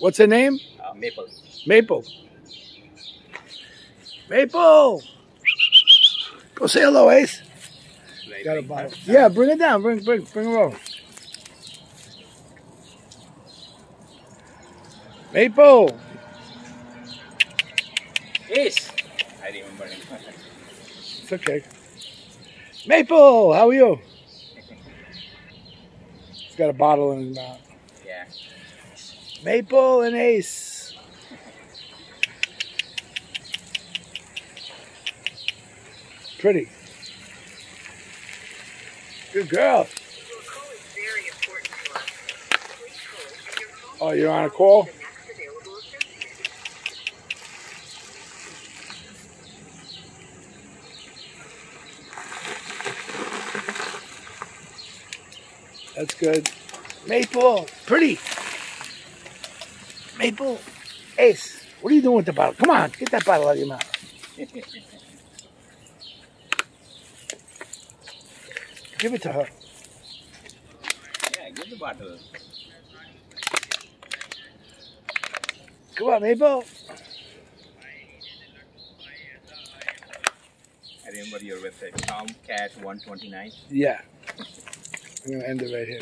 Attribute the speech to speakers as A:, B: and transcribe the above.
A: What's her name?
B: Uh, Maple.
A: Maple. Maple. Go say hello, Ace. Got a bottle. Yeah, bring it down. Bring, bring, bring her over. Maple.
B: Ace. I remember him.
A: It's okay. Maple, how are you? He's got a bottle in his mouth.
B: yeah.
A: Maple and Ace. Pretty. Good girl. Oh, you're on a call? That's good. Maple, pretty. Maple, Ace. What are you doing with the bottle? Come on, get that bottle out of your mouth. Give it to her.
B: Yeah, give the bottle.
A: Come on, Maple.
B: I remember your website, Topcat129.
A: Yeah. I'm gonna end it right here.